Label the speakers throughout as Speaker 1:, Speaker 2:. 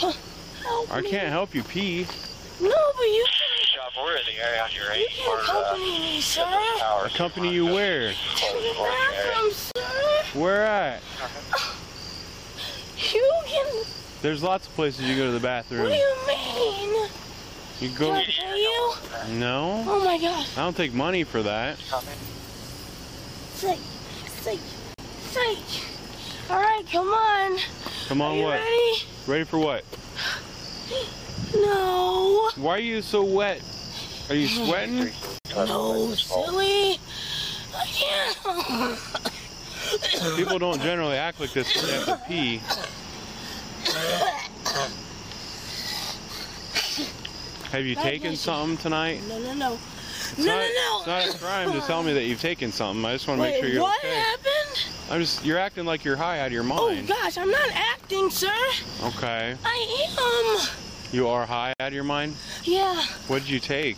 Speaker 1: Help
Speaker 2: I
Speaker 1: me.
Speaker 2: can't help you pee.
Speaker 1: No, but you
Speaker 3: Shop, we're in the area on your
Speaker 1: you
Speaker 3: right.
Speaker 1: can accompany uh, me, sir.
Speaker 3: Tower.
Speaker 2: Accompany you where?
Speaker 1: To the bathroom, sir.
Speaker 2: Where at?
Speaker 1: You can.
Speaker 2: There's lots of places you go to the bathroom.
Speaker 1: What do you mean?
Speaker 2: You
Speaker 1: Can
Speaker 2: go.
Speaker 1: I pay you?
Speaker 2: No,
Speaker 1: Oh my god.
Speaker 2: I don't take money for that.
Speaker 1: Sick. Sick. Sick. Alright, come on.
Speaker 2: Come on, what?
Speaker 1: ready?
Speaker 2: Ready for what?
Speaker 1: No.
Speaker 2: Why are you so wet? Are you sweating?
Speaker 1: No, silly. I can't.
Speaker 2: People don't generally act like this when they have to pee. Have you taken something tonight?
Speaker 1: No, no, no.
Speaker 2: It's
Speaker 1: no,
Speaker 2: not,
Speaker 1: no, no.
Speaker 2: It's not a crime to tell me that you've taken something. I just want to
Speaker 1: Wait,
Speaker 2: make sure you're
Speaker 1: what
Speaker 2: okay.
Speaker 1: happened?
Speaker 2: I'm just, you're acting like you're high out of your mind.
Speaker 1: Oh gosh, I'm not acting, sir.
Speaker 2: Okay.
Speaker 1: I am.
Speaker 2: You are high out of your mind?
Speaker 1: Yeah.
Speaker 2: What'd you take?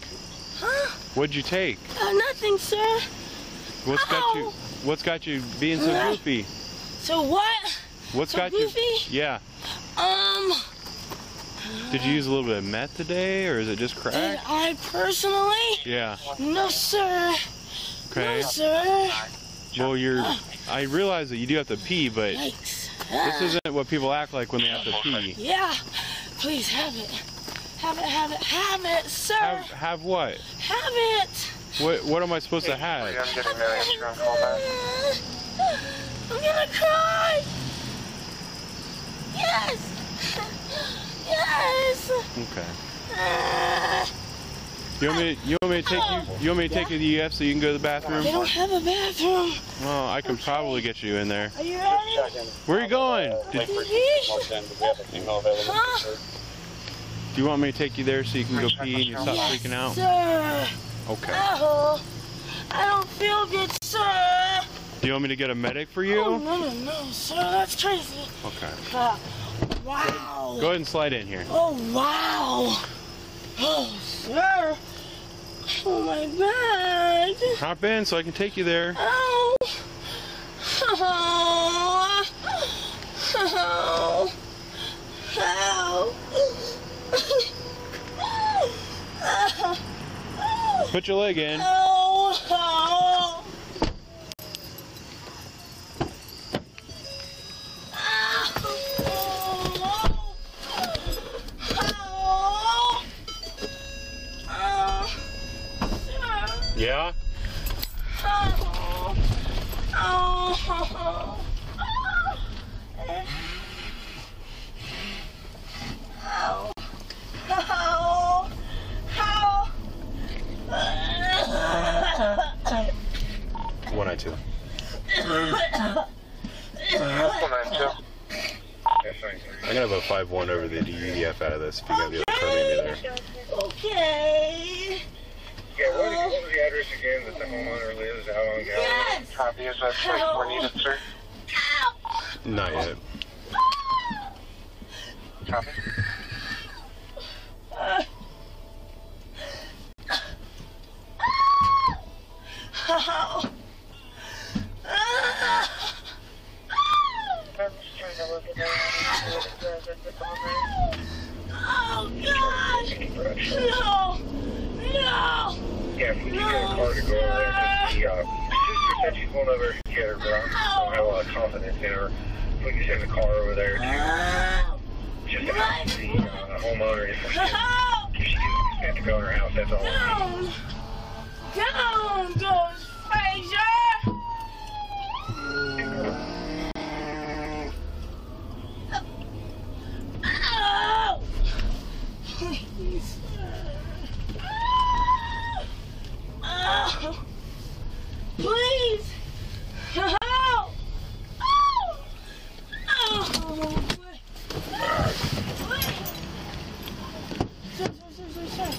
Speaker 1: Huh?
Speaker 2: What'd you take?
Speaker 1: Uh, nothing, sir.
Speaker 2: What's got you, what's got you being so
Speaker 1: Uh.
Speaker 2: goofy?
Speaker 1: So what?
Speaker 2: What's
Speaker 1: So
Speaker 2: got
Speaker 1: goofy?
Speaker 2: you? Yeah.
Speaker 1: Um.
Speaker 2: Did you use a little bit of meth today or is it just crack? Did?
Speaker 1: I personally?
Speaker 2: Yeah.
Speaker 1: No, sir.
Speaker 2: Okay.
Speaker 1: No, sir.
Speaker 2: Well, you're. I realize that you do have to pee, but
Speaker 1: Yikes.
Speaker 2: this isn't what people act like when they have to pee.
Speaker 1: Yeah. Please have it. Have it, have it, have it, sir.
Speaker 2: Have have what?
Speaker 1: Have it.
Speaker 2: What what am I supposed to
Speaker 3: I'm
Speaker 2: have?
Speaker 3: getting Mary Strong call back.
Speaker 1: I'm gonna cry. Yes. Yes.
Speaker 2: Okay.
Speaker 1: Ah.
Speaker 2: You want me? To, you want me to take you? You want me to take you to the EF so you can go to the bathroom?
Speaker 1: They don't have a bathroom.
Speaker 2: Well, I can probably get you in there.
Speaker 1: Are you ready?
Speaker 2: Where are you going? Did,
Speaker 1: Huh?
Speaker 2: do you want me to take you there so you can go pee and you stop
Speaker 1: Yes,
Speaker 2: freaking out?
Speaker 1: Sir.
Speaker 2: Okay.
Speaker 1: Oh, I don't feel good, sir.
Speaker 2: Do you want me to get a medic for you?
Speaker 1: Oh, no, no, no, sir. That's crazy.
Speaker 2: Okay.
Speaker 1: Uh, wow.
Speaker 2: Go ahead and slide in here.
Speaker 1: Oh, wow. Oh, sir. Oh, my back.
Speaker 2: Hop in so I can take you there.
Speaker 1: Oh. Oh. Ow.
Speaker 2: Put your leg in.
Speaker 1: Oh.
Speaker 2: I'm gonna have a five one over the DEF out of this if you got the other permit either.
Speaker 1: Okay.
Speaker 4: Yeah, what, what was the address again that the homeowner lives out on Gallery?
Speaker 1: Yes.
Speaker 3: Copy, is that place where needed, sir?
Speaker 2: Not yet.
Speaker 3: Copy.
Speaker 1: Ow. Oh God! No! No!
Speaker 4: Yeah, if we can get a car to go over there, 'cause the uh, sister said she's going over to get her, but I don't have a lot of confidence in her. If we can send a car over there to just to help the uh, homeowner if she,
Speaker 1: Oh!
Speaker 4: if she has to go in her house, that's all.
Speaker 1: Down! Down goes Frazier! Ow! Please. Ow! Please! Ow! Ow! Ow! Sir, sir, sir, sir, sir.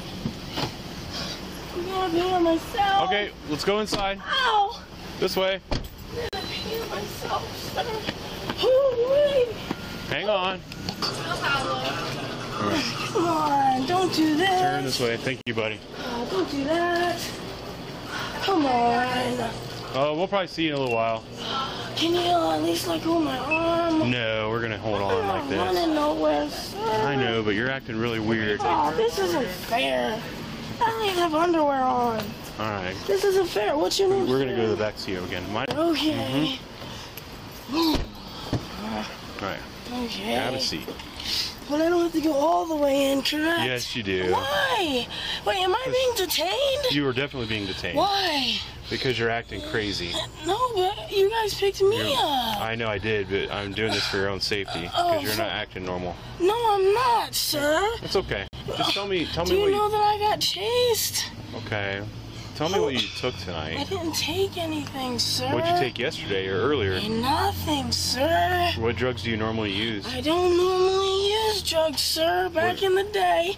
Speaker 1: I'm gonna pee on myself.
Speaker 2: Okay, let's go inside.
Speaker 1: Ow!
Speaker 2: This way.
Speaker 1: I'm gonna pee myself. Oh.
Speaker 2: Hang on.
Speaker 1: Come on, don't do this.
Speaker 2: Turn this way. Thank you, buddy.
Speaker 1: Oh, don't do that. Come on.
Speaker 2: Oh, we'll probably see you in a little while.
Speaker 1: Can you at least like hold my arm?
Speaker 2: No, we're gonna hold on like this.
Speaker 1: running nowhere, sir.
Speaker 2: I know, but you're acting really weird.
Speaker 1: Oh, this isn't fair. I don't even have underwear on.
Speaker 2: All right.
Speaker 1: This isn't fair. What's your name?
Speaker 2: We're gonna go to the back to you again. My, all
Speaker 1: Okay.
Speaker 2: right.
Speaker 1: Okay.
Speaker 2: Have a seat.
Speaker 1: But I don't have to go all the way in, correct?
Speaker 2: Yes, you do.
Speaker 1: Why? Wait, am I being detained?
Speaker 2: You are definitely being detained
Speaker 1: Why?
Speaker 2: because you're acting crazy.
Speaker 1: No, but you guys picked me
Speaker 2: You're-
Speaker 1: up.
Speaker 2: I know I did, but I'm doing this for your own safety
Speaker 1: Oh,
Speaker 2: because you're not acting normal.
Speaker 1: No, I'm not, sir.
Speaker 2: It's okay. Just tell me, tell
Speaker 1: Do
Speaker 2: me
Speaker 1: you
Speaker 2: what
Speaker 1: know
Speaker 2: you.
Speaker 1: that I got chased?
Speaker 2: Okay. Tell me what you took tonight.
Speaker 1: I didn't take anything, sir.
Speaker 2: What'd you take yesterday or earlier?
Speaker 1: Nothing, sir.
Speaker 2: What drugs do you normally use?
Speaker 1: I don't normally use drugs, sir. Back
Speaker 2: What-
Speaker 1: in the day,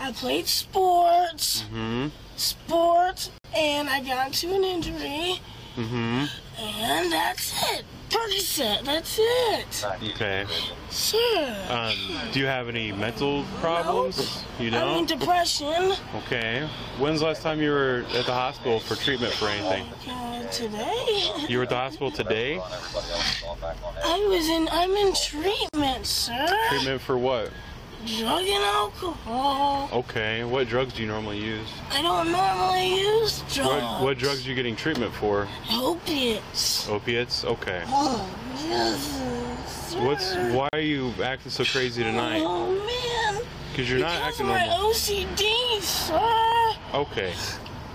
Speaker 1: I played sports,
Speaker 2: Hmm.
Speaker 1: sports, and I got into an injury,
Speaker 2: Hmm.
Speaker 1: and that's it. Percocet, that's it.
Speaker 2: Okay.
Speaker 1: Sir.
Speaker 2: Um, do you have any mental problems? You
Speaker 1: I mean, depression.
Speaker 2: Okay. When's the last time you were at the hospital for treatment for anything?
Speaker 1: Uh, today,
Speaker 2: You were at the hospital today?
Speaker 1: I was in. I'm in treatment, sir.
Speaker 2: Treatment for what?
Speaker 1: Drug and alcohol.
Speaker 2: Okay. What drugs do you normally use?
Speaker 1: I don't normally use drugs.
Speaker 2: What what drugs are you getting treatment for?
Speaker 1: Opiates.
Speaker 2: Opiates? Okay.
Speaker 1: Oh, yes.
Speaker 2: What's why are you acting so crazy tonight?
Speaker 1: Oh man.
Speaker 2: Because you're not
Speaker 1: because
Speaker 2: acting
Speaker 1: of my. OCD, sir.
Speaker 2: Okay.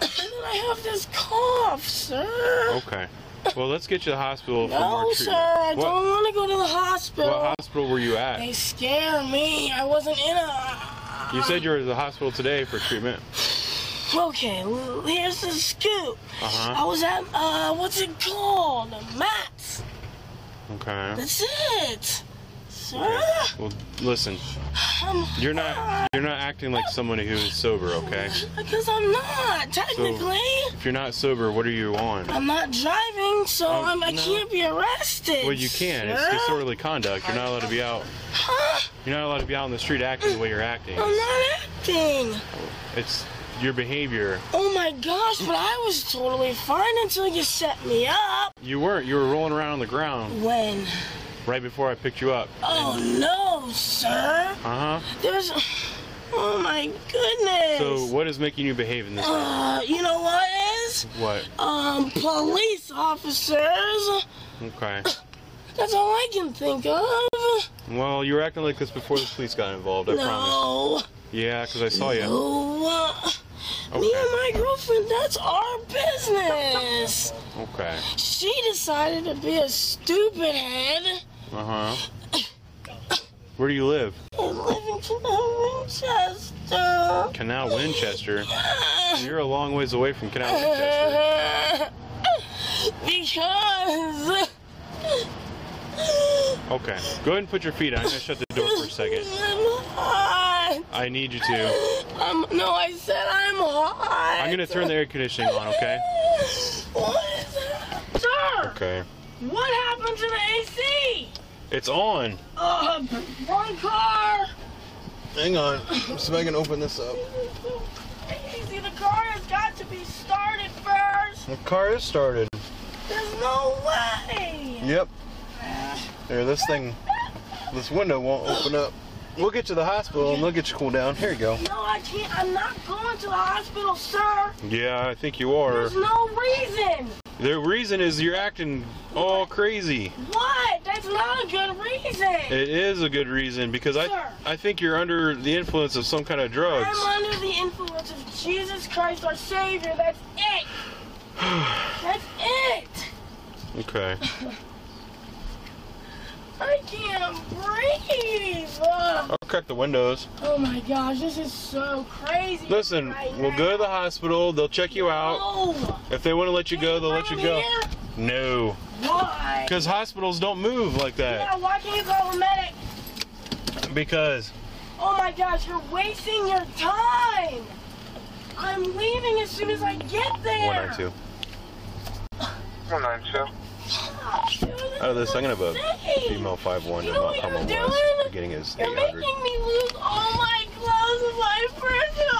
Speaker 1: And then I have this cough, sir.
Speaker 2: Okay. Well, let's get you to the hospital for more
Speaker 1: No, sir. I
Speaker 2: what,
Speaker 1: don't want to go to the hospital.
Speaker 2: what hospital were you at?
Speaker 1: They scare me. I wasn't in a.
Speaker 2: You said you were at the hospital today for treatment.
Speaker 1: Okay, l- here's the scoop.
Speaker 2: Uh huh.
Speaker 1: I was at uh, what's it called? Matt's.
Speaker 2: Okay.
Speaker 1: That's it, sir.
Speaker 2: Well, listen. You're not you're not acting like someone who is sober, okay?
Speaker 1: Because I'm not technically.
Speaker 2: If you're not sober, what are you on?
Speaker 1: I'm not driving, so
Speaker 2: oh,
Speaker 1: I'm, I can't be arrested.
Speaker 2: Well, you can. It's disorderly conduct. You're not allowed to be out.
Speaker 1: Huh?
Speaker 2: You're not allowed to be out on the street acting the way you're acting.
Speaker 1: I'm not acting.
Speaker 2: It's your behavior.
Speaker 1: Oh my gosh, but I was totally fine until you set me up.
Speaker 2: You weren't. You were rolling around on the ground
Speaker 1: When?
Speaker 2: Right before I picked you up.
Speaker 1: Oh no, sir.
Speaker 2: Uh huh.
Speaker 1: There's. Oh my goodness.
Speaker 2: So what is making you behave in this way?
Speaker 1: Uh, you know what is?
Speaker 2: What?
Speaker 1: Um, police officers.
Speaker 2: Okay.
Speaker 1: That's all I can think of.
Speaker 2: Well, you were acting like this before the police got involved. I promise.
Speaker 1: no.
Speaker 2: Yeah, because I saw you.
Speaker 1: No. Me and my girlfriend, that's our business.
Speaker 2: Okay.
Speaker 1: She decided to be a stupid head
Speaker 2: Uh huh. Where do you live?
Speaker 1: and live in Canal Winchester.
Speaker 2: Canal Winchester. You're a long ways away from Canal Winchester.
Speaker 1: because
Speaker 2: Okay. Go ahead and put your feet on. I'm gonna shut the door for a second.
Speaker 1: I'm hot.
Speaker 2: I need you to.
Speaker 1: I'm, no, I said I'm hot.
Speaker 2: I'm gonna turn the air conditioning on, okay?
Speaker 1: What is that? Sir,
Speaker 2: Okay.
Speaker 1: what happened to the AC?
Speaker 2: It's on.
Speaker 1: Uh, one car.
Speaker 2: Hang on. So I can open this up.
Speaker 1: Easy, the car has got to be started first.
Speaker 2: The car is started.
Speaker 1: There's no way.
Speaker 2: Yep. There, this thing, this window won't open up. We'll get you to the hospital and they'll get you cooled down. Here you go.
Speaker 1: No, I can't. I'm not going to the hospital, sir.
Speaker 2: Yeah, I think you are.
Speaker 1: There's no reason.
Speaker 2: The reason is you're acting all crazy.
Speaker 1: What? That's not a good reason.
Speaker 2: It is a good reason because I, I think you're under the influence of some kind of drugs.
Speaker 1: I'm under the influence of Jesus Christ, our Savior. That's it. That's it.
Speaker 2: Okay.
Speaker 1: I can't breathe. Ugh.
Speaker 2: I'll crack the windows.
Speaker 1: Oh my gosh, this is so crazy.
Speaker 2: Listen,
Speaker 1: right
Speaker 2: we'll go to the hospital. They'll check you out.
Speaker 1: No.
Speaker 2: If they want to let you go, they'll let you go.
Speaker 1: here?
Speaker 2: No,
Speaker 1: Why?
Speaker 2: because hospitals don't move like that.
Speaker 1: Yeah,
Speaker 2: that.
Speaker 1: why can't you call a medic?
Speaker 2: Because
Speaker 1: Oh my gosh, you're wasting your time. I'm leaving as soon as I get there.
Speaker 2: one or two.
Speaker 3: 192.
Speaker 2: Out of this, I'm gonna vote
Speaker 1: Insane.
Speaker 2: female five one
Speaker 1: You
Speaker 2: to
Speaker 1: know
Speaker 2: not
Speaker 1: what
Speaker 2: come
Speaker 1: you're
Speaker 2: on
Speaker 1: doing?
Speaker 2: Getting his
Speaker 1: You're
Speaker 2: 800.
Speaker 1: making me lose all my clothes and my personal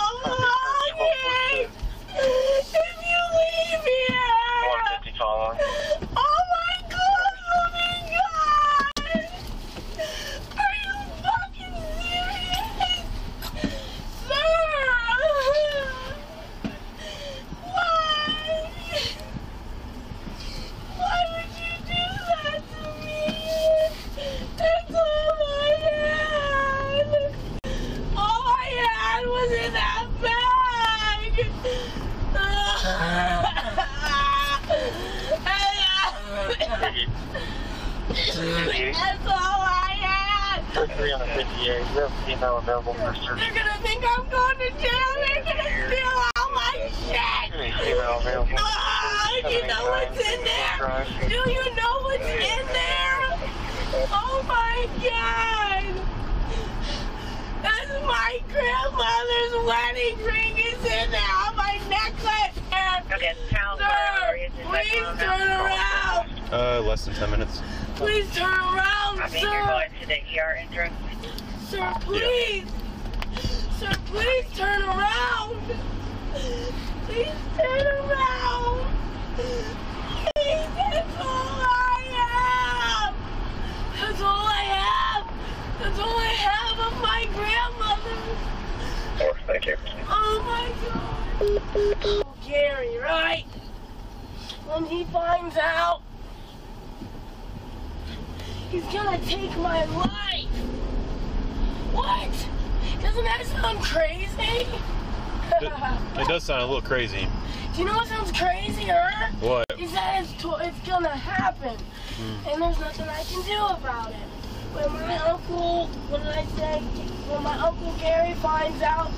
Speaker 1: in that
Speaker 3: bag! That's
Speaker 1: all I had!
Speaker 3: For 358, you have female available for service.
Speaker 1: They're gonna think I'm going to jail, they're gonna steal all my shit!
Speaker 3: Female available.
Speaker 1: Do you know what's in there? Do you know what's in there? Oh my god! That's my grandmother's wedding ring is in there on my necklace. And
Speaker 5: Okay, town
Speaker 1: sir, please turn around.
Speaker 2: Uh, less than 10 minutes.
Speaker 1: Please turn around,
Speaker 5: I mean, you're going to the ER entrance.
Speaker 1: Sir, please. Sir, please turn around. Please turn around. Please, that's all I have. That's all I have. That's all I have of my grandmother.
Speaker 4: Oh, thank you.
Speaker 1: Oh my god. Gary, right? When he finds out, he's gonna take my life. What? Doesn't that sound crazy?
Speaker 2: It does sound a little crazy.
Speaker 1: Do you know what sounds crazier?
Speaker 2: What?
Speaker 1: Is that it's, to- it's gonna happen, hmm. and there's nothing I can do about it. When my uncle, what did I say? When my uncle Gary finds out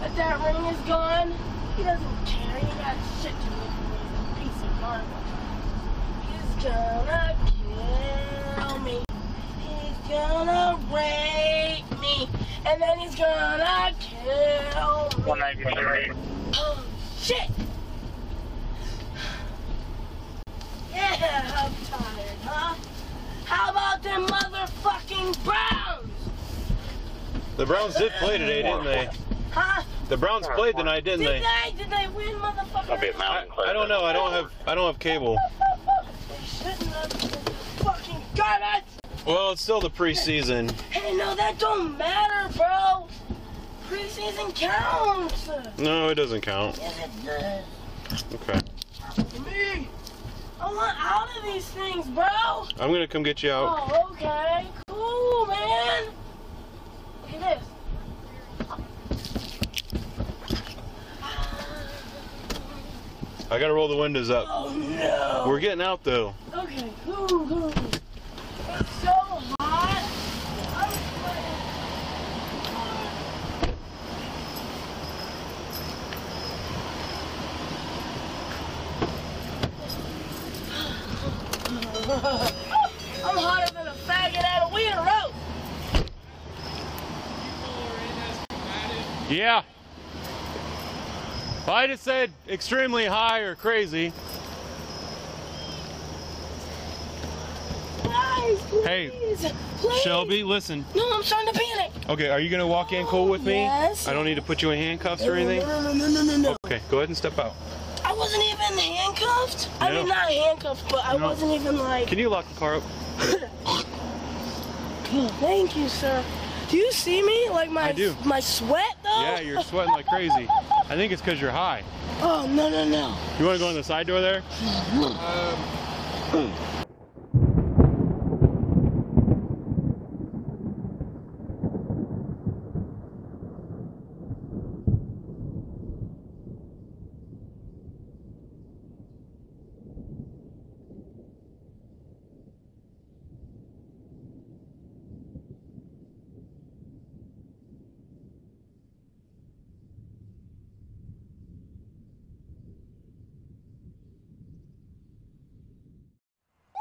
Speaker 1: that that ring is gone, he doesn't care. He got shit to do with me. He's a piece of garbage. He's gonna kill me. He's gonna rape me, and then he's gonna kill me.
Speaker 3: 193.
Speaker 1: Oh, shit! Yeah, I'm tired, huh? How about them motherfucking Browns?
Speaker 2: The Browns did play today, didn't they?
Speaker 1: Huh?
Speaker 2: The Browns played tonight, didn't
Speaker 1: Did
Speaker 2: they?
Speaker 1: they? Did they win, motherfucker?
Speaker 3: I'll be at
Speaker 2: I,
Speaker 3: Mountain Clair.
Speaker 2: I don't know. I don't have. I don't have cable.
Speaker 1: They shouldn't have. Fucking garbage!
Speaker 2: Well, it's still the preseason.
Speaker 1: Hey, no, that don't matter, bro. Preseason counts.
Speaker 2: No, it doesn't count.
Speaker 1: Yes, it does.
Speaker 2: Okay.
Speaker 1: Me. I want out of these things, bro.
Speaker 2: I'm gonna come get you out.
Speaker 1: Oh, okay. Cool, man. Look at this.
Speaker 2: I gotta roll the windows up.
Speaker 1: Oh, no.
Speaker 2: We're getting out though.
Speaker 1: Okay, cool, cool. It's so hot. Oh, I'm hotter than a faggot at a wheel rope.
Speaker 2: Yeah. If I just said extremely high or crazy.
Speaker 1: Guys, please.
Speaker 2: Hey,
Speaker 1: please.
Speaker 2: Shelby, listen.
Speaker 1: No, I'm starting to panic.
Speaker 2: Okay, are you gonna walk in cool with me?
Speaker 1: Yes.
Speaker 2: I don't need to put you in handcuffs or anything.
Speaker 1: No, no, no, no, no, no.
Speaker 2: Okay, go ahead and step out.
Speaker 1: I wasn't even handcuffed. I mean, not handcuffed, but I
Speaker 2: No.
Speaker 1: wasn't even like.
Speaker 2: Can you lock the car up?
Speaker 1: Thank you, sir. Do you see me? Like my
Speaker 2: I do.
Speaker 1: my sweat though?
Speaker 2: Yeah, you're sweating like crazy. I think it's because you're high.
Speaker 1: Oh no no no.
Speaker 2: You want to go in the side door there? Mm-hmm. Um,